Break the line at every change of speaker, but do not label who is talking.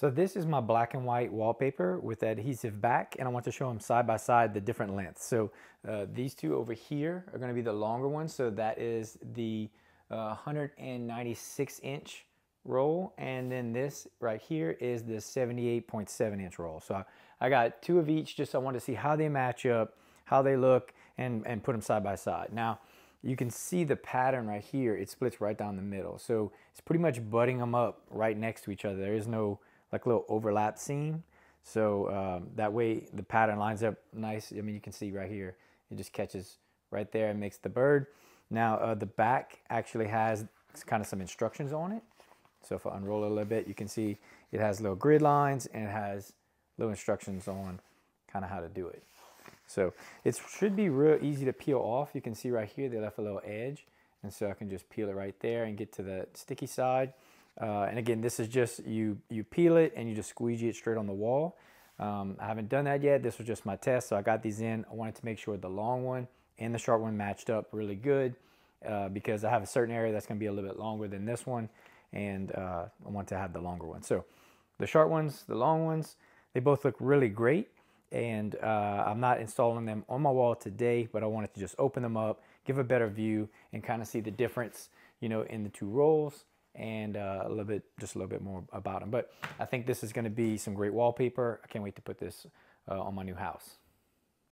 So this is my black and white wallpaper with adhesive back and I want to show them side by side the different lengths. So uh, these two over here are going to be the longer ones. So that is the uh, 196 inch roll and then this right here is the 78.7 inch roll. So I, I got two of each just I want to see how they match up, how they look and, and put them side by side. Now you can see the pattern right here. It splits right down the middle. So it's pretty much butting them up right next to each other. There is no like a little overlap seam. So um, that way the pattern lines up nice. I mean, you can see right here, it just catches right there and makes the bird. Now uh, the back actually has kind of some instructions on it. So if I unroll it a little bit, you can see it has little grid lines and it has little instructions on kind of how to do it. So it should be real easy to peel off. You can see right here, they left a little edge. And so I can just peel it right there and get to the sticky side. Uh, and again, this is just, you, you peel it and you just squeegee it straight on the wall. Um, I haven't done that yet. This was just my test. So I got these in. I wanted to make sure the long one and the short one matched up really good uh, because I have a certain area that's going to be a little bit longer than this one. And uh, I want to have the longer one. So the short ones, the long ones, they both look really great. And uh, I'm not installing them on my wall today, but I wanted to just open them up, give a better view, and kind of see the difference, you know, in the two rolls and uh, a little bit, just a little bit more about them. But I think this is going to be some great wallpaper. I can't wait to put this uh, on my new house.